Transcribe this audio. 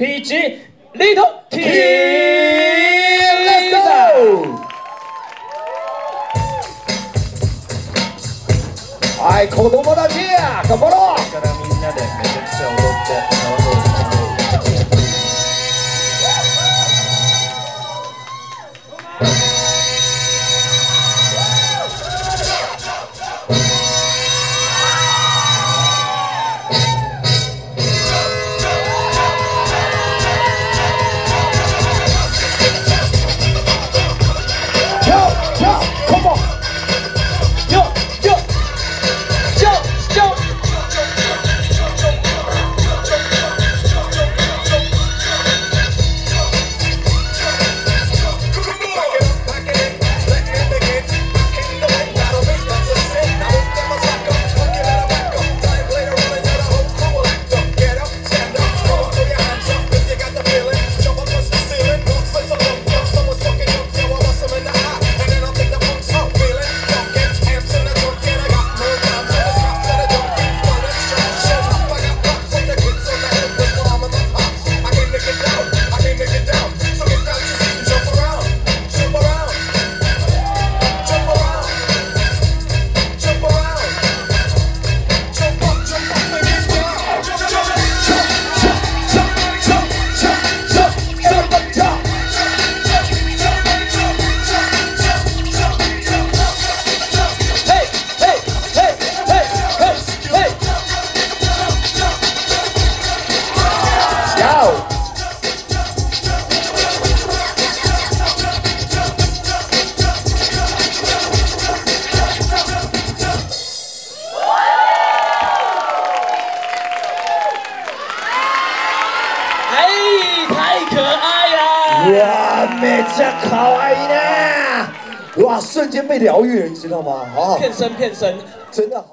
ピーチリードキー子供たち頑張ろう了！哇，めっちゃ可愛いね！哇，瞬间被疗愈了，你知道吗？啊，骗身骗身。真的好。